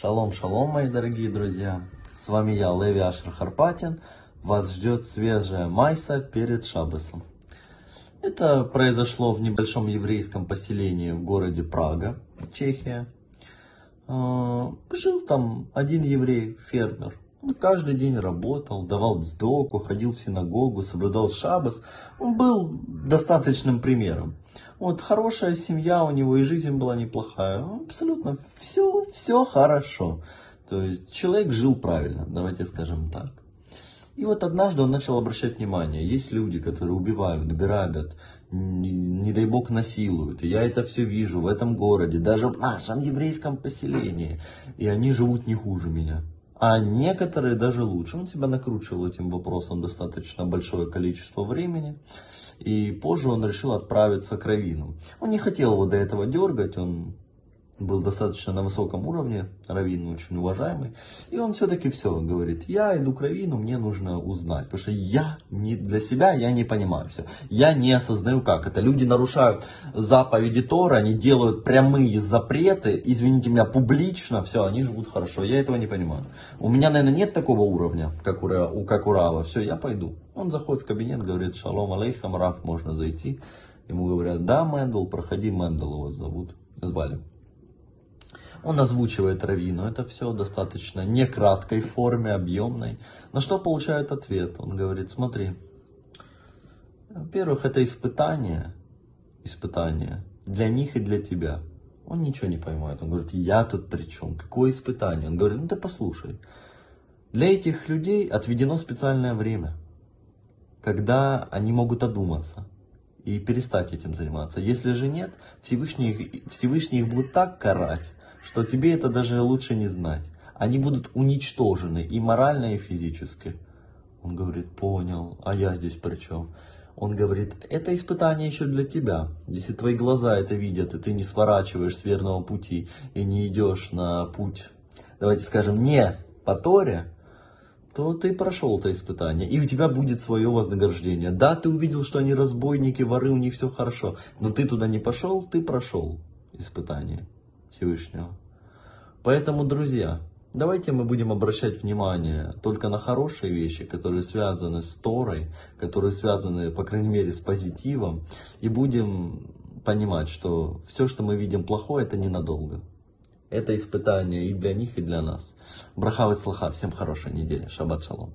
Шалом, шалом, мои дорогие друзья. С вами я, Леви Ашер Харпатин. Вас ждет свежая майса перед Шабасом. Это произошло в небольшом еврейском поселении в городе Прага, Чехия. А, жил там один еврей, фермер. Он каждый день работал, давал сдоку, ходил в синагогу, соблюдал шабас. Он был достаточным примером. Вот хорошая семья у него и жизнь была неплохая. Абсолютно все, все хорошо. То есть человек жил правильно, давайте скажем так. И вот однажды он начал обращать внимание, есть люди, которые убивают, грабят, не, дай бог насилуют. Я это все вижу в этом городе, даже в нашем еврейском поселении. И они живут не хуже меня а некоторые даже лучше. Он себя накручивал этим вопросом достаточно большое количество времени, и позже он решил отправиться к Равину. Он не хотел его до этого дергать, он был достаточно на высоком уровне, Равин очень уважаемый, и он все-таки все говорит, я иду к Равину, мне нужно узнать, потому что я не для себя, я не понимаю все, я не осознаю как это, люди нарушают заповеди Тора, они делают прямые запреты, извините меня, публично, все, они живут хорошо, я этого не понимаю. У меня, наверное, нет такого уровня, как у, как у Рава, все, я пойду. Он заходит в кабинет, говорит, шалом алейхам, Рав, можно зайти. Ему говорят, да, Мэндл, проходи, Мэндл его зовут, звали. Он озвучивает Равину. Это все достаточно не краткой форме, объемной. На что получает ответ? Он говорит, смотри, во-первых, это испытание, испытание для них и для тебя. Он ничего не понимает. Он говорит, я тут при чем? Какое испытание? Он говорит, ну ты послушай. Для этих людей отведено специальное время, когда они могут одуматься и перестать этим заниматься. Если же нет, Всевышний, Всевышний их будет так карать, что тебе это даже лучше не знать. Они будут уничтожены и морально, и физически. Он говорит, понял, а я здесь при чем? Он говорит, это испытание еще для тебя. Если твои глаза это видят, и ты не сворачиваешь с верного пути, и не идешь на путь, давайте скажем, не по Торе, то ты прошел это испытание, и у тебя будет свое вознаграждение. Да, ты увидел, что они разбойники, воры, у них все хорошо, но ты туда не пошел, ты прошел испытание. Всевышнего. Поэтому, друзья, давайте мы будем обращать внимание только на хорошие вещи, которые связаны с Торой, которые связаны, по крайней мере, с позитивом, и будем понимать, что все, что мы видим плохое, это ненадолго. Это испытание и для них, и для нас. Брахава слаха. Всем хорошей недели. Шаббат шалом.